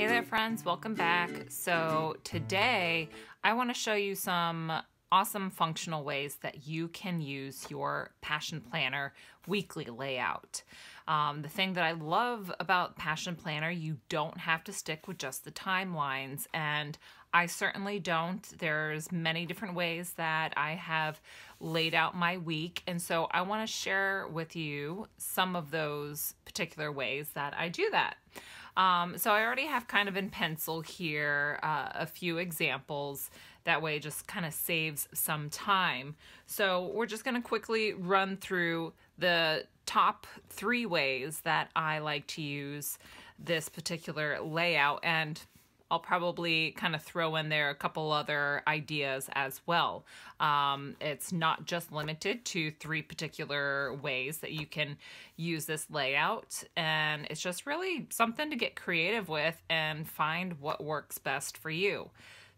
Hey there friends, welcome back. So today I want to show you some awesome functional ways that you can use your Passion Planner weekly layout. Um, the thing that I love about Passion Planner, you don't have to stick with just the timelines and I certainly don't. There's many different ways that I have laid out my week and so I want to share with you some of those particular ways that I do that. Um, so I already have kind of in pencil here uh, a few examples. That way just kind of saves some time. So we're just going to quickly run through the top three ways that I like to use this particular layout and I'll probably kind of throw in there a couple other ideas as well. Um, it's not just limited to three particular ways that you can use this layout, and it's just really something to get creative with and find what works best for you.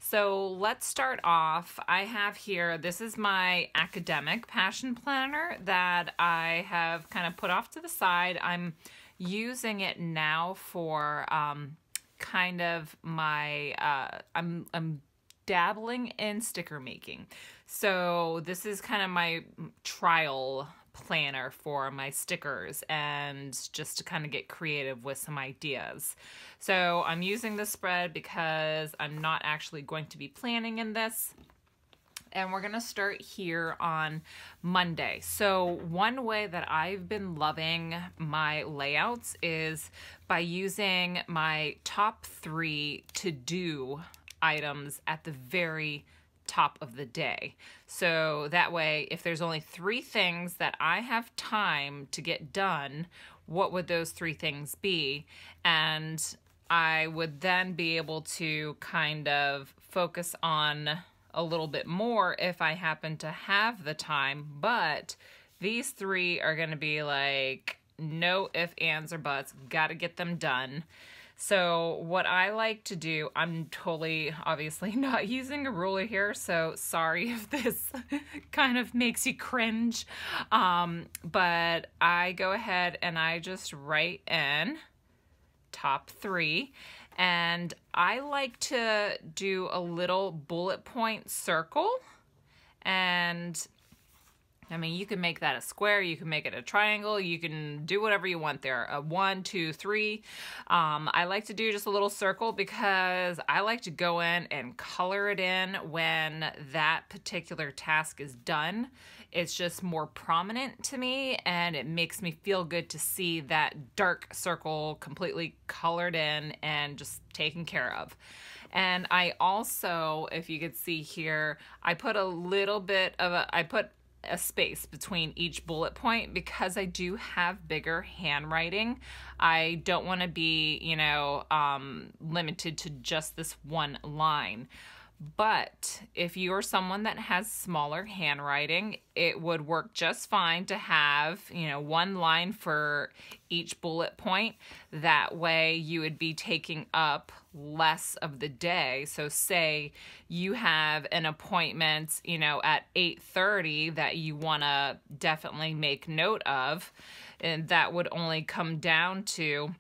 So let's start off. I have here, this is my academic passion planner that I have kind of put off to the side. I'm using it now for um, kind of my uh, I'm I'm dabbling in sticker making. So this is kind of my trial planner for my stickers and just to kind of get creative with some ideas. So I'm using this spread because I'm not actually going to be planning in this and we're going to start here on Monday. So one way that I've been loving my layouts is by using my top three to-do items at the very top of the day. So that way, if there's only three things that I have time to get done, what would those three things be? And I would then be able to kind of focus on a little bit more if I happen to have the time, but these three are going to be like no if, ands, or buts. Got to get them done. So what I like to do, I'm totally obviously not using a ruler here, so sorry if this kind of makes you cringe. Um, but I go ahead and I just write in top three and I like to do a little bullet point circle and I mean, you can make that a square, you can make it a triangle, you can do whatever you want there. A one, two, three. Um, I like to do just a little circle because I like to go in and color it in when that particular task is done. It's just more prominent to me and it makes me feel good to see that dark circle completely colored in and just taken care of. And I also, if you could see here, I put a little bit of a, I put a space between each bullet point because I do have bigger handwriting. I don't want to be, you know, um, limited to just this one line. But if you're someone that has smaller handwriting, it would work just fine to have, you know, one line for each bullet point. That way you would be taking up less of the day. So say you have an appointment, you know, at 8:30 that you want to definitely make note of, and that would only come down to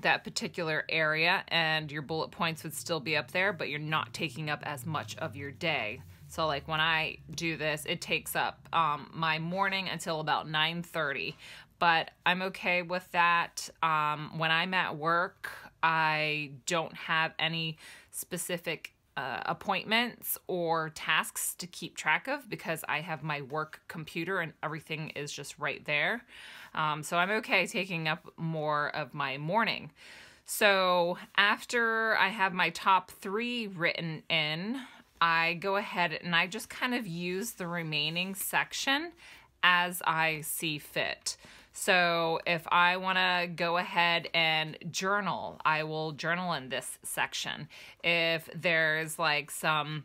that particular area and your bullet points would still be up there, but you're not taking up as much of your day. So like when I do this, it takes up um, my morning until about 9.30, but I'm okay with that. Um, when I'm at work, I don't have any specific uh, appointments or tasks to keep track of because I have my work computer and everything is just right there. Um, so I'm okay taking up more of my morning. So after I have my top three written in, I go ahead and I just kind of use the remaining section as I see fit. So if I want to go ahead and journal, I will journal in this section. If there's like some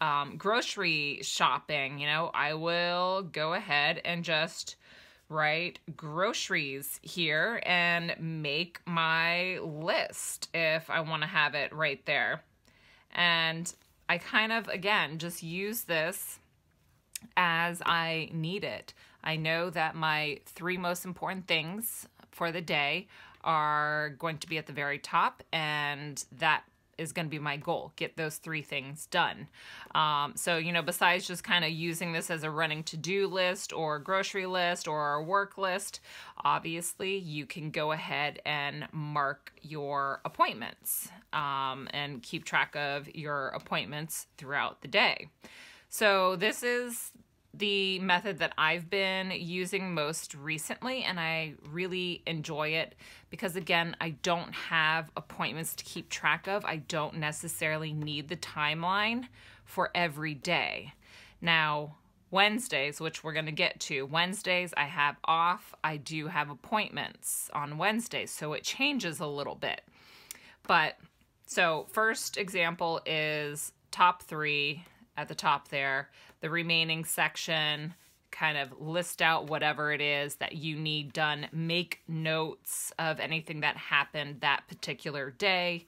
um, grocery shopping, you know, I will go ahead and just write groceries here and make my list if I want to have it right there. And I kind of, again, just use this as I need it. I know that my three most important things for the day are going to be at the very top, and that is going to be my goal get those three things done. Um, so you know besides just kind of using this as a running to-do list or grocery list or a work list obviously you can go ahead and mark your appointments um, and keep track of your appointments throughout the day. So this is the method that I've been using most recently, and I really enjoy it because, again, I don't have appointments to keep track of. I don't necessarily need the timeline for every day. Now, Wednesdays, which we're going to get to, Wednesdays I have off. I do have appointments on Wednesdays, so it changes a little bit. But so, first example is top three at the top there. The remaining section kind of list out whatever it is that you need done. Make notes of anything that happened that particular day.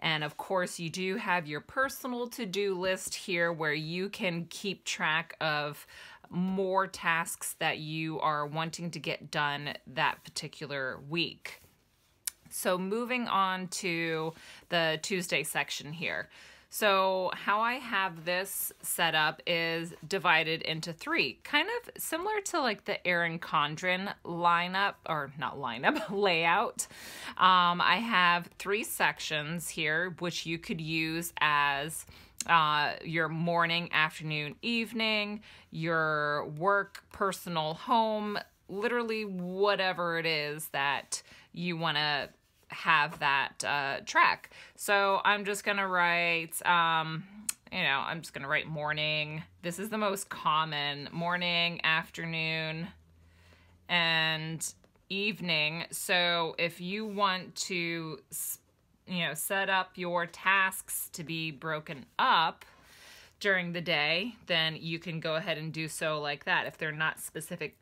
And of course, you do have your personal to do list here where you can keep track of more tasks that you are wanting to get done that particular week. So, moving on to the Tuesday section here. So how I have this set up is divided into three, kind of similar to like the Erin Condren lineup, or not lineup, layout. Um, I have three sections here, which you could use as uh, your morning, afternoon, evening, your work, personal, home, literally whatever it is that you want to have that uh, track. So I'm just going to write, um, you know, I'm just going to write morning. This is the most common morning, afternoon, and evening. So if you want to, you know, set up your tasks to be broken up, during the day, then you can go ahead and do so like that. If they're not specific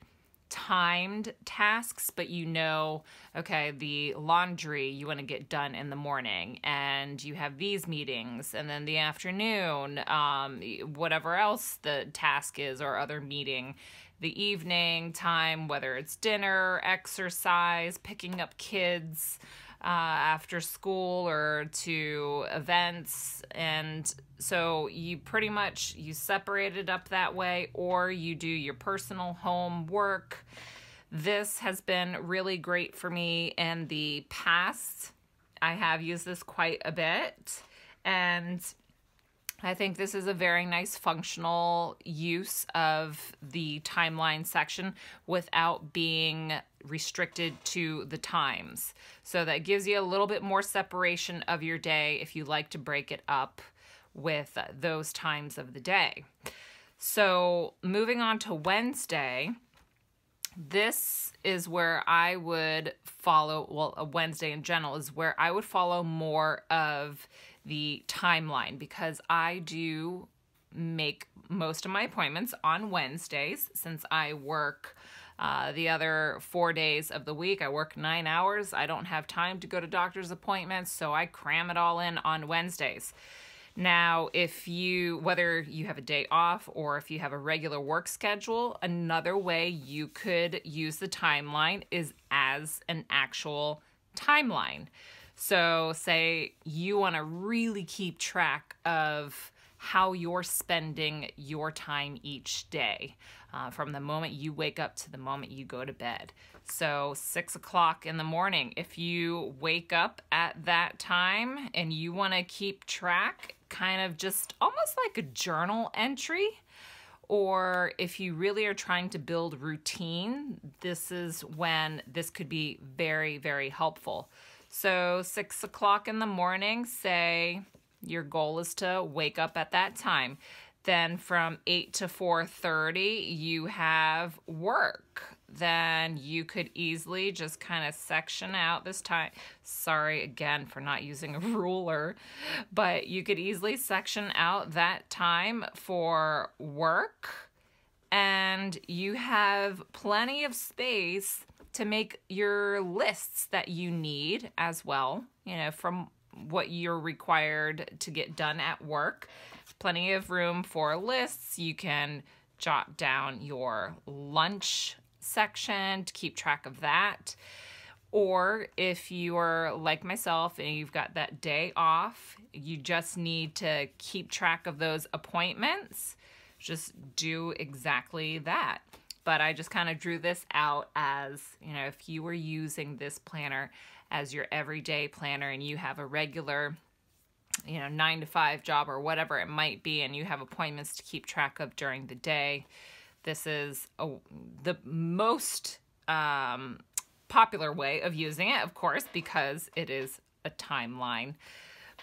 timed tasks, but you know, okay, the laundry you want to get done in the morning, and you have these meetings, and then the afternoon, um, whatever else the task is, or other meeting, the evening time, whether it's dinner, exercise, picking up kids uh, after school or to events. And so you pretty much you separate it up that way or you do your personal home work this has been really great for me in the past. I have used this quite a bit. And I think this is a very nice functional use of the timeline section without being restricted to the times. So that gives you a little bit more separation of your day if you like to break it up with those times of the day. So moving on to Wednesday, this is where I would follow, well, a Wednesday in general is where I would follow more of the timeline because I do make most of my appointments on Wednesdays since I work uh, the other four days of the week. I work nine hours. I don't have time to go to doctor's appointments, so I cram it all in on Wednesdays. Now, if you, whether you have a day off or if you have a regular work schedule, another way you could use the timeline is as an actual timeline. So, say you want to really keep track of how you're spending your time each day uh, from the moment you wake up to the moment you go to bed. So, six o'clock in the morning, if you wake up at that time and you want to keep track, kind of just almost like a journal entry. Or if you really are trying to build routine, this is when this could be very, very helpful. So, six o'clock in the morning, say your goal is to wake up at that time. Then from 8 to 4:30, you have work. Then you could easily just kind of section out this time. Sorry again for not using a ruler, but you could easily section out that time for work and you have plenty of space to make your lists that you need as well, you know, from what you're required to get done at work. Plenty of room for lists. You can jot down your lunch section to keep track of that. Or if you're like myself and you've got that day off, you just need to keep track of those appointments, just do exactly that. But I just kind of drew this out as, you know, if you were using this planner as your everyday planner and you have a regular you know, nine to five job or whatever it might be, and you have appointments to keep track of during the day. This is a, the most um, popular way of using it, of course, because it is a timeline.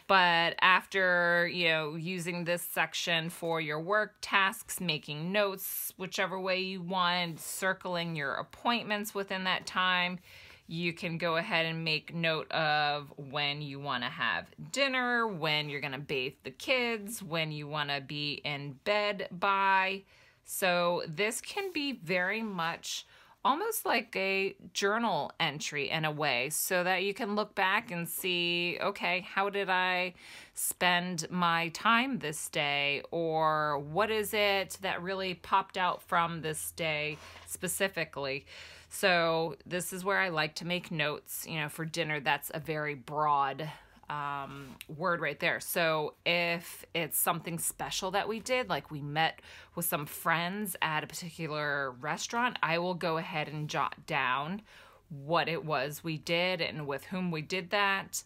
But after, you know, using this section for your work tasks, making notes, whichever way you want, circling your appointments within that time, you can go ahead and make note of when you want to have dinner, when you're going to bathe the kids, when you want to be in bed by. So this can be very much almost like a journal entry in a way so that you can look back and see okay how did i spend my time this day or what is it that really popped out from this day specifically so this is where I like to make notes. You know, for dinner, that's a very broad um, word right there. So if it's something special that we did, like we met with some friends at a particular restaurant, I will go ahead and jot down what it was we did and with whom we did that.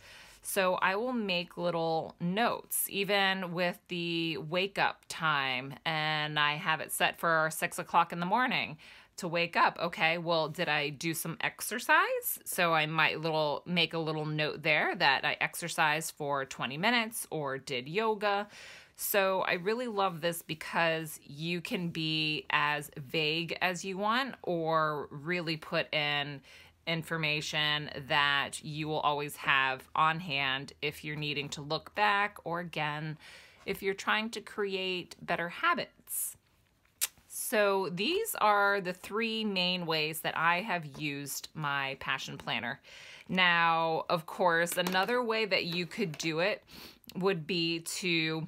So I will make little notes, even with the wake up time, and I have it set for six o'clock in the morning to wake up. Okay, well, did I do some exercise? So I might little make a little note there that I exercised for 20 minutes or did yoga. So I really love this because you can be as vague as you want or really put in information that you will always have on hand if you're needing to look back or again if you're trying to create better habits. So these are the three main ways that I have used my Passion Planner. Now, of course, another way that you could do it would be to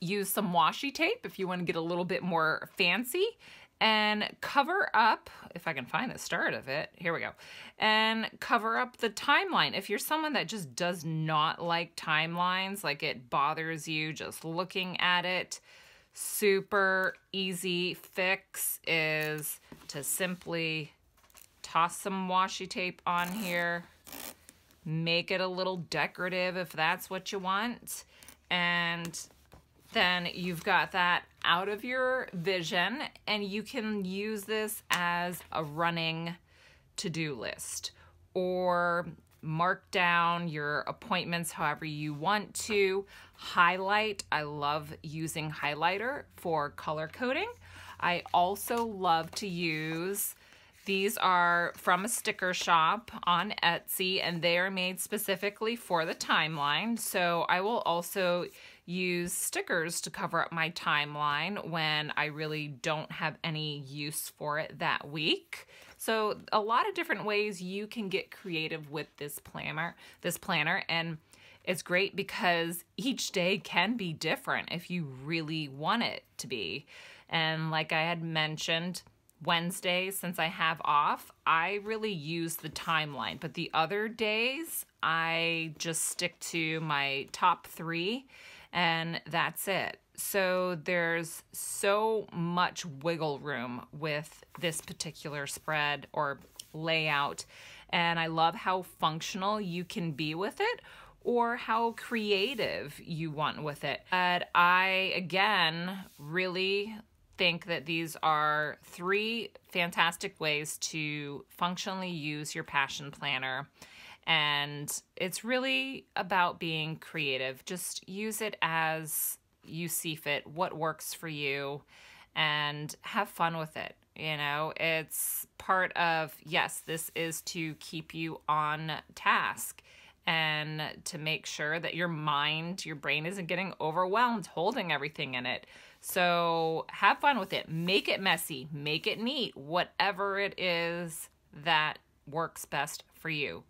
use some washi tape if you want to get a little bit more fancy and cover up, if I can find the start of it, here we go, and cover up the timeline. If you're someone that just does not like timelines, like it bothers you just looking at it, super easy fix is to simply toss some washi tape on here, make it a little decorative if that's what you want, and then you've got that out of your vision and you can use this as a running to-do list or mark down your appointments however you want to. Highlight, I love using highlighter for color coding. I also love to use these are from a sticker shop on Etsy and they are made specifically for the timeline. So I will also use stickers to cover up my timeline when I really don't have any use for it that week. So a lot of different ways you can get creative with this planner, this planner and it's great because each day can be different if you really want it to be. And like I had mentioned, Wednesday, since I have off, I really use the timeline. But the other days, I just stick to my top three, and that's it. So there's so much wiggle room with this particular spread or layout. And I love how functional you can be with it or how creative you want with it. But I, again, really think that these are three fantastic ways to functionally use your passion planner. And it's really about being creative. Just use it as you see fit, what works for you, and have fun with it. You know, it's part of, yes, this is to keep you on task and to make sure that your mind, your brain isn't getting overwhelmed holding everything in it. So have fun with it. Make it messy, make it neat, whatever it is that works best for you.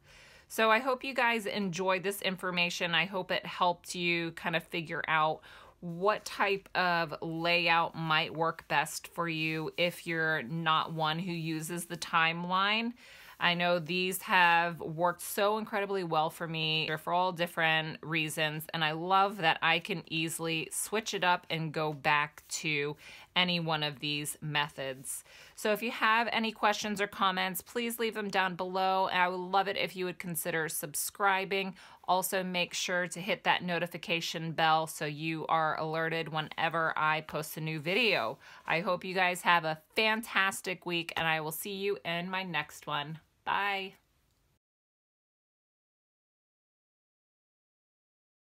So I hope you guys enjoyed this information. I hope it helped you kind of figure out what type of layout might work best for you if you're not one who uses the timeline. I know these have worked so incredibly well for me for all different reasons, and I love that I can easily switch it up and go back to any one of these methods. So if you have any questions or comments, please leave them down below. And I would love it if you would consider subscribing. Also make sure to hit that notification bell so you are alerted whenever I post a new video. I hope you guys have a fantastic week and I will see you in my next one. Bye.